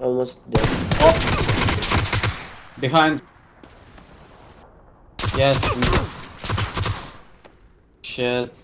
almost dead. Oh! Behind. Yes. Shit.